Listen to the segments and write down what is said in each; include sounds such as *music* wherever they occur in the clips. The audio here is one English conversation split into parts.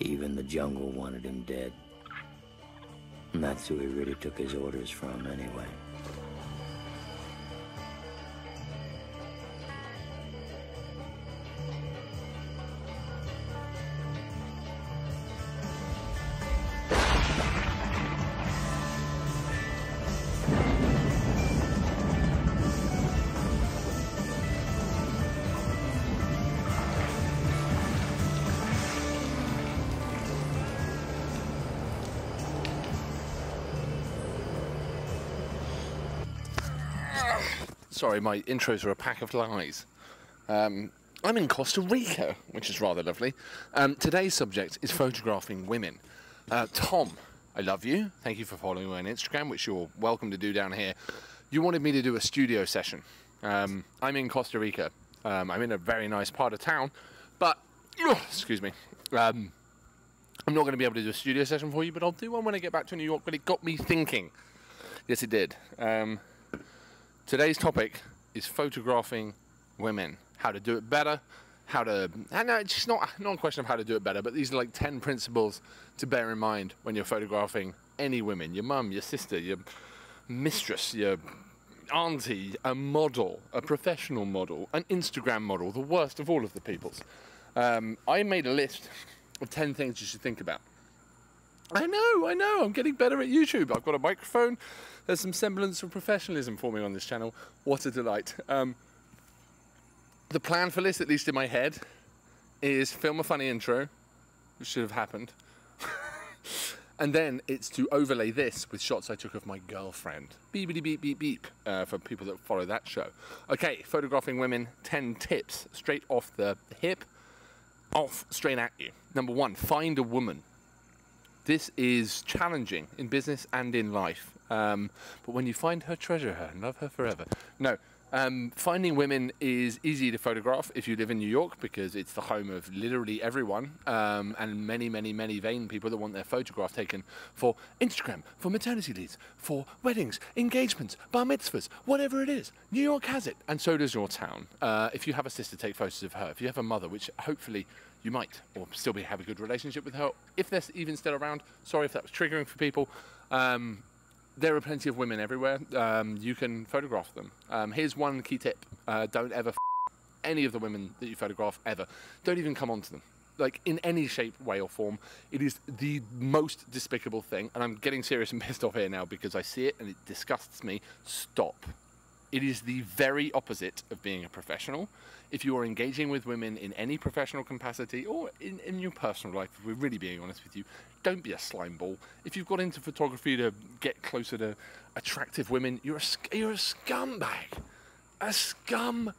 Even the jungle wanted him dead. And that's who he really took his orders from, anyway. Sorry, my intros are a pack of lies. Um, I'm in Costa Rica, which is rather lovely. Um, today's subject is photographing women. Uh, Tom, I love you. Thank you for following me on Instagram, which you're welcome to do down here. You wanted me to do a studio session. Um, I'm in Costa Rica. Um, I'm in a very nice part of town, but excuse me. Um, I'm not going to be able to do a studio session for you, but I'll do one when I get back to New York. But it got me thinking. Yes, it did. Um, Today's topic is photographing women. How to do it better, how to. I know it's just not, not a question of how to do it better, but these are like 10 principles to bear in mind when you're photographing any women your mum, your sister, your mistress, your auntie, a model, a professional model, an Instagram model, the worst of all of the peoples. Um, I made a list of 10 things you should think about. I know, I know, I'm getting better at YouTube. I've got a microphone, there's some semblance of professionalism forming on this channel. What a delight. Um, the plan for this, at least in my head, is film a funny intro, which should have happened. *laughs* and then it's to overlay this with shots I took of my girlfriend. Beepity beep beep beep uh, for people that follow that show. Okay, photographing women, 10 tips straight off the hip, off straight at you. Number one, find a woman. This is challenging in business and in life. Um, but when you find her, treasure her and love her forever. No, um, finding women is easy to photograph if you live in New York because it's the home of literally everyone um, and many, many, many vain people that want their photograph taken for Instagram, for maternity leaves, for weddings, engagements, bar mitzvahs, whatever it is. New York has it, and so does your town. Uh, if you have a sister, take photos of her. If you have a mother, which hopefully you might, or still be have a good relationship with her. If they're even still around, sorry if that was triggering for people. Um, there are plenty of women everywhere. Um, you can photograph them. Um, here's one key tip: uh, don't ever any of the women that you photograph ever. Don't even come onto them. Like in any shape, way, or form, it is the most despicable thing. And I'm getting serious and *laughs* pissed off here now because I see it and it disgusts me. Stop. It is the very opposite of being a professional. If you are engaging with women in any professional capacity or in, in your personal life, if we're really being honest with you, don't be a slime ball. If you've got into photography to get closer to attractive women, you're a, you're a scumbag. A scumbag.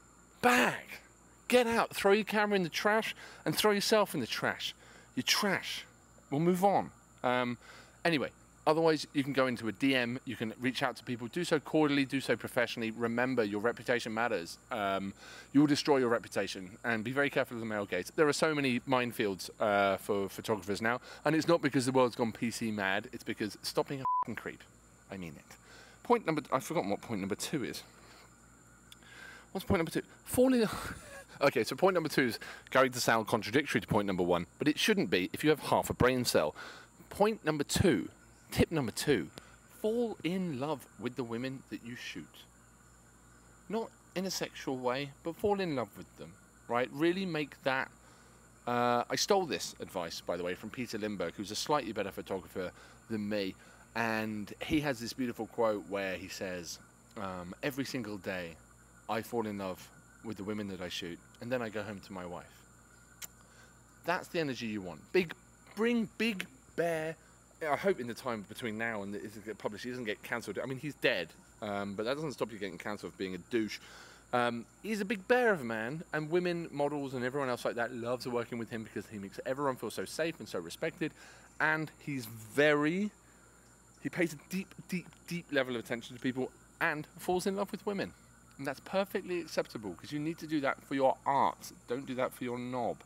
Get out, throw your camera in the trash, and throw yourself in the trash. You're trash. We'll move on. Um, anyway, Otherwise, you can go into a DM, you can reach out to people, do so cordially, do so professionally. Remember, your reputation matters. Um, you will destroy your reputation, and be very careful of the male gaze. There are so many minefields uh, for photographers now, and it's not because the world's gone PC mad, it's because stop being a creep. I mean it. Point number, I've forgotten what point number two is. What's point number two? Falling. *laughs* okay, so point number two is going to sound contradictory to point number one, but it shouldn't be if you have half a brain cell. Point number two Tip number two fall in love with the women that you shoot. Not in a sexual way, but fall in love with them, right? Really make that. Uh, I stole this advice, by the way, from Peter Lindbergh, who's a slightly better photographer than me. And he has this beautiful quote where he says, um, Every single day, I fall in love with the women that I shoot, and then I go home to my wife. That's the energy you want. Big, bring big, bear I hope in the time between now and it get published, he doesn't get cancelled. I mean, he's dead, um, but that doesn't stop you getting cancelled for being a douche. Um, he's a big bear of a man, and women, models, and everyone else like that loves working with him because he makes everyone feel so safe and so respected. And he's very, he pays a deep, deep, deep level of attention to people and falls in love with women. And that's perfectly acceptable because you need to do that for your art. Don't do that for your knob.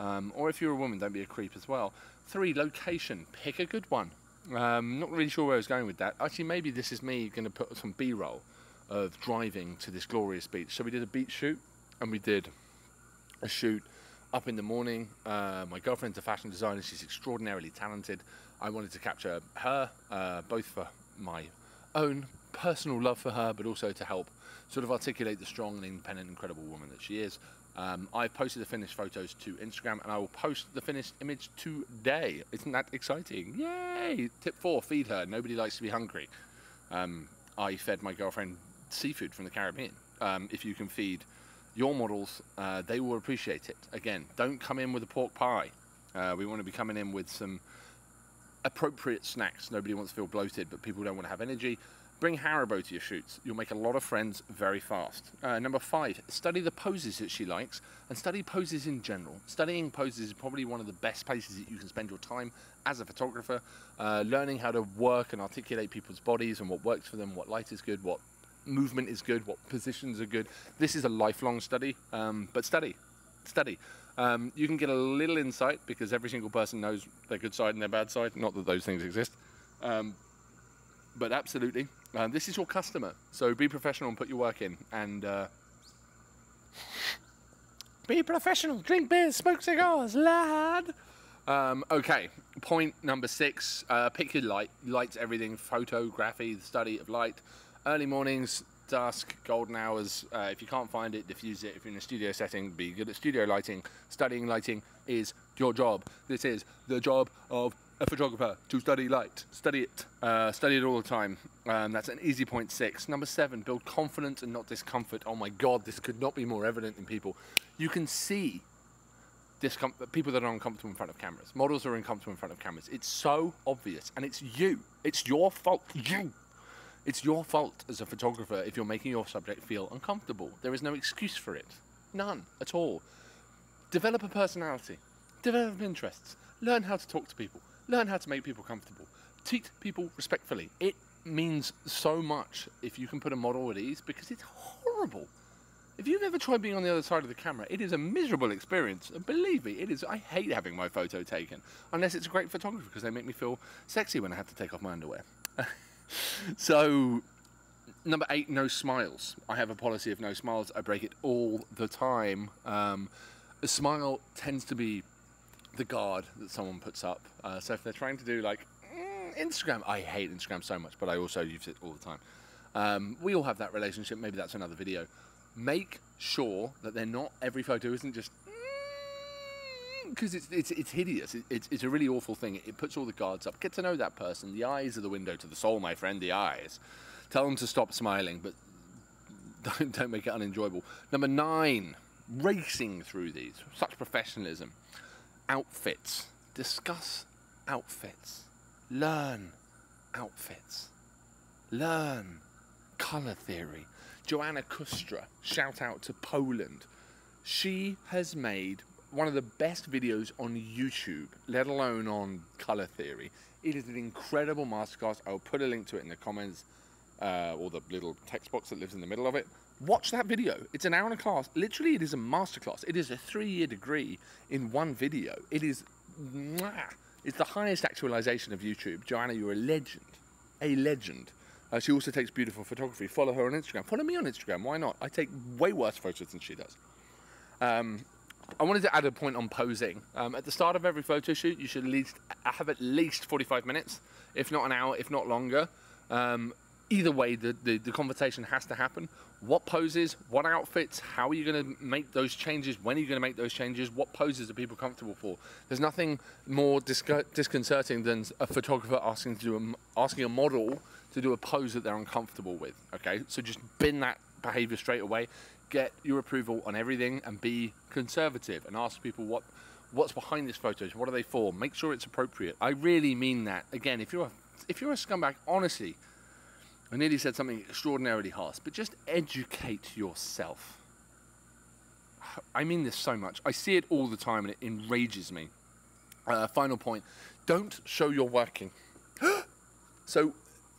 Um, or if you're a woman, don't be a creep as well. Three, location. Pick a good one. Um, not really sure where I was going with that. Actually, maybe this is me going to put some B-roll of driving to this glorious beach. So we did a beach shoot, and we did a shoot up in the morning. Uh, my girlfriend's a fashion designer. She's extraordinarily talented. I wanted to capture her, uh, both for my own personal love for her, but also to help sort of articulate the strong and independent, incredible woman that she is. Um, I've posted the finished photos to Instagram and I will post the finished image today. Isn't that exciting? Yay! Tip four feed her. Nobody likes to be hungry. Um, I fed my girlfriend seafood from the Caribbean. Um, if you can feed your models, uh, they will appreciate it. Again, don't come in with a pork pie. Uh, we want to be coming in with some appropriate snacks. Nobody wants to feel bloated, but people don't want to have energy. Bring Haribo to your shoots. You'll make a lot of friends very fast. Uh, number five, study the poses that she likes and study poses in general. Studying poses is probably one of the best places that you can spend your time as a photographer. Uh, learning how to work and articulate people's bodies and what works for them, what light is good, what movement is good, what positions are good. This is a lifelong study, um, but study, study. Um, you can get a little insight because every single person knows their good side and their bad side. Not that those things exist, um, but absolutely um, this is your customer, so be professional and put your work in. And uh, be professional, drink beers, smoke cigars, lad. Um, okay, point number six: uh, pick your light. Light's everything. Photography, the study of light. Early mornings, dusk, golden hours. Uh, if you can't find it, diffuse it. If you're in a studio setting, be good at studio lighting. Studying lighting is your job. This is the job of a photographer to study light. Study it. Uh, study it all the time. Um, that's an easy point six. Number seven, build confidence and not discomfort. Oh my God, this could not be more evident in people. You can see discomfort, people that are uncomfortable in front of cameras. Models are uncomfortable in front of cameras. It's so obvious, and it's you. It's your fault. You. It's your fault as a photographer if you're making your subject feel uncomfortable. There is no excuse for it. None at all. Develop a personality. Develop interests. Learn how to talk to people learn how to make people comfortable. Treat people respectfully. It means so much if you can put a model at ease because it's horrible. If you've ever tried being on the other side of the camera, it is a miserable experience. And believe me, it is. I hate having my photo taken, unless it's a great photographer because they make me feel sexy when I have to take off my underwear. *laughs* so, number eight, no smiles. I have a policy of no smiles. I break it all the time. Um, a smile tends to be the guard that someone puts up. Uh, so if they're trying to do like mm, Instagram, I hate Instagram so much, but I also use it all the time. Um, we all have that relationship. Maybe that's another video. Make sure that they're not every photo isn't just because mm, it's, it's it's hideous. It, it's it's a really awful thing. It, it puts all the guards up. Get to know that person. The eyes are the window to the soul, my friend. The eyes. Tell them to stop smiling, but *laughs* don't don't make it unenjoyable. Number nine, racing through these. Such professionalism outfits. Discuss outfits. Learn outfits. Learn colour theory. Joanna Kustra, shout out to Poland. She has made one of the best videos on YouTube, let alone on colour theory. It is an incredible masterclass. I'll put a link to it in the comments uh, or the little text box that lives in the middle of it. Watch that video. It's an hour and a class. Literally, it is a masterclass. It is a three-year degree in one video. It is, mwah, it's the highest actualization of YouTube. Joanna, you're a legend, a legend. Uh, she also takes beautiful photography. Follow her on Instagram. Follow me on Instagram. Why not? I take way worse photos than she does. Um, I wanted to add a point on posing. Um, at the start of every photo shoot, you should at least have at least 45 minutes, if not an hour, if not longer. Um, either way, the, the, the, conversation has to happen. What poses, what outfits, how are you going to make those changes, when are you going to make those changes, what poses are people comfortable for? There's nothing more disconcerting than a photographer asking, to do a, asking a model to do a pose that they're uncomfortable with, okay? So just bin that behavior straight away, get your approval on everything and be conservative and ask people what what's behind this photos, what are they for? Make sure it's appropriate. I really mean that. Again, if you're a, if you're a scumbag, honestly, I nearly said something extraordinarily harsh, but just educate yourself. I mean this so much. I see it all the time and it enrages me. Uh, final point don't show you're working. *gasps* so,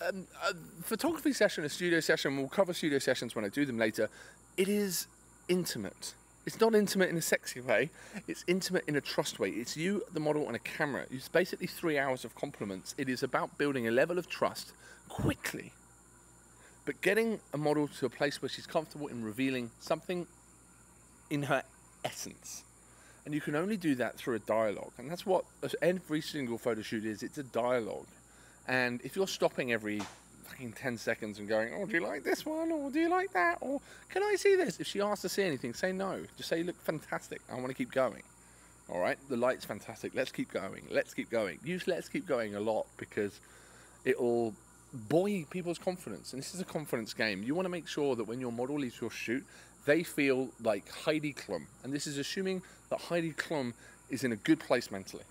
um, a photography session, a studio session, we'll cover studio sessions when I do them later. It is intimate. It's not intimate in a sexy way, it's intimate in a trust way. It's you, the model, and a camera. It's basically three hours of compliments. It is about building a level of trust quickly but getting a model to a place where she's comfortable in revealing something in her essence. And you can only do that through a dialogue. And that's what every single photo shoot is it's a dialogue. And if you're stopping every fucking 10 seconds and going, oh, do you like this one? Or do you like that? Or can I see this? If she asks to see anything, say no. Just say, look, fantastic. I want to keep going. All right, the light's fantastic. Let's keep going. Let's keep going. Use let's keep going a lot because it'll buoy people's confidence. And this is a confidence game. You want to make sure that when your model leaves your shoot, they feel like Heidi Klum. And this is assuming that Heidi Klum is in a good place mentally.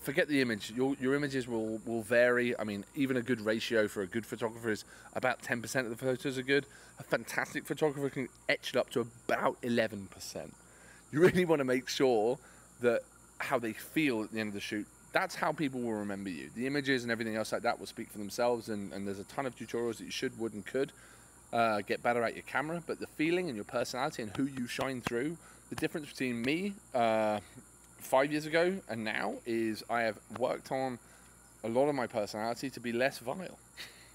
Forget the image. Your, your images will, will vary. I mean, even a good ratio for a good photographer is about 10% of the photos are good. A fantastic photographer can etch it up to about 11%. You really want to make sure that how they feel at the end of the shoot that's how people will remember you. The images and everything else like that will speak for themselves, and, and there's a ton of tutorials that you should, would, and could uh, get better at your camera. But the feeling and your personality and who you shine through, the difference between me uh, five years ago and now is I have worked on a lot of my personality to be less vile.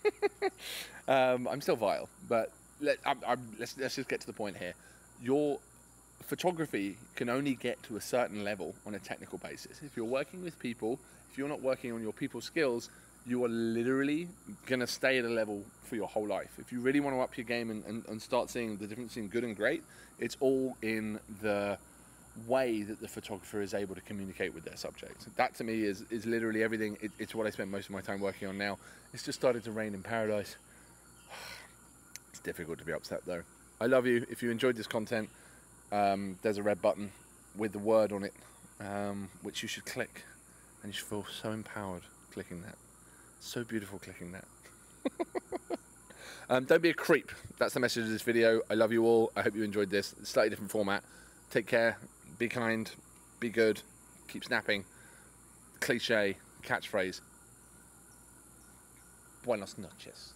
*laughs* um, I'm still vile, but let, us let's, let's just get to the point here. Your photography can only get to a certain level on a technical basis. If you're working with people, if you're not working on your people skills, you are literally going to stay at a level for your whole life. If you really want to up your game and, and, and start seeing the difference in good and great, it's all in the way that the photographer is able to communicate with their subject. That to me is, is literally everything. It, it's what I spend most of my time working on now. It's just started to rain in paradise. *sighs* It's difficult to be upset though. I love you. If you enjoyed this content, um, there's a red button with the word on it, um, which you should click, and you should feel so empowered clicking that. So beautiful clicking that. *laughs* um, don't be a creep. That's the message of this video. I love you all. I hope you enjoyed this. Slightly different format. Take care. Be kind. Be good. Keep snapping. Cliche. Catchphrase. Buenos noches.